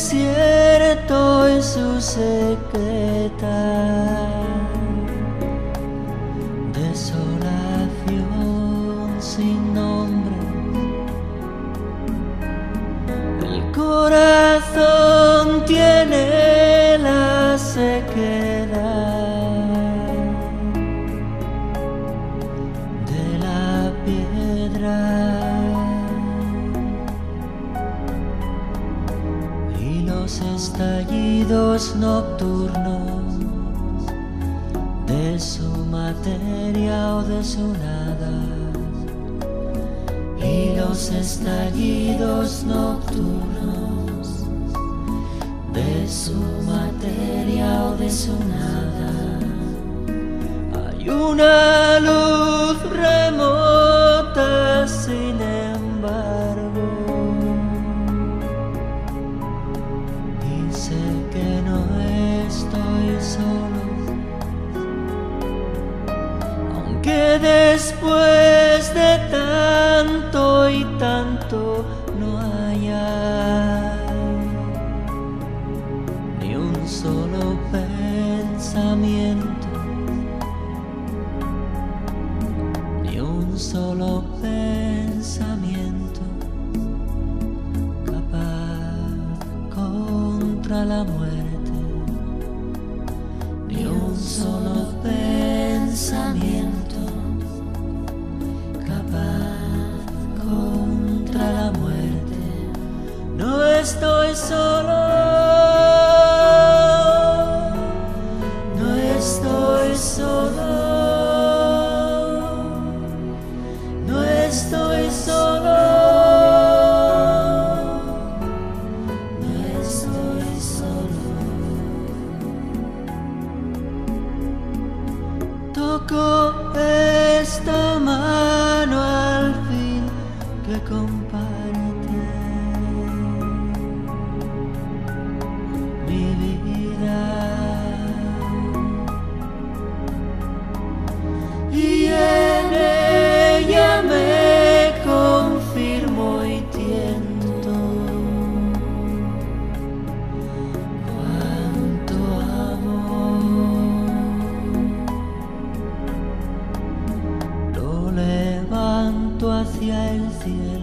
desierto en su secreta desolación sin nombre. El corazón tiene la sequedad de la piedra. Estallidos nocturnos de su materia o de su nada. Y los estallidos nocturnos de su materia o de su nada. Hay una aunque después de tanto y tanto no haya ni un solo pensamiento, ni un solo pensamiento capaz contra la muerte, esta mano al fin que comparte cielo